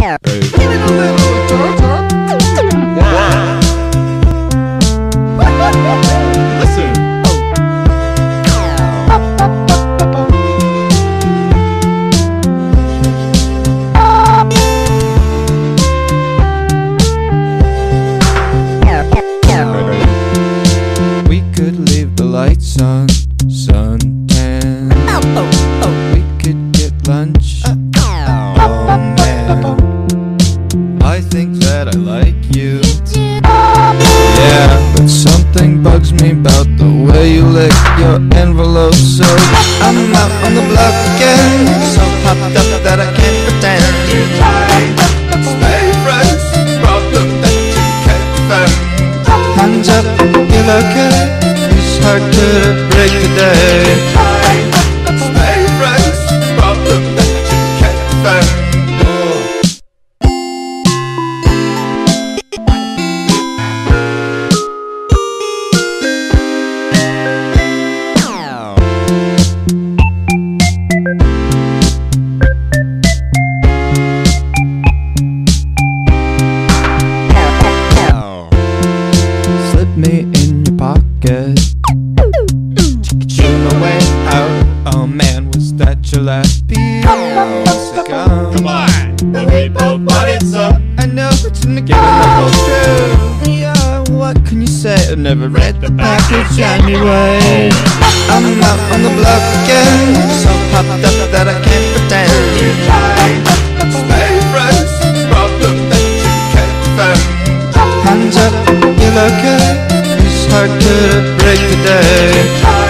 Listen. Bugs me about the way you lick your envelope. So I'm out on the block again, so popped up that I can't pretend. Stay friends, problem that you can't defend. Hands up, you're okay. It's hard to break the day. Your last piece? Come on, the repo body's up. I know it's in the game, the whole true. Yeah, what can you say? I never read the package anyway. I'm out on the block again, so popped up that I can't pretend. Stay friends, problem that you can't defend. Hands up, you're okay. It's hard to break the day.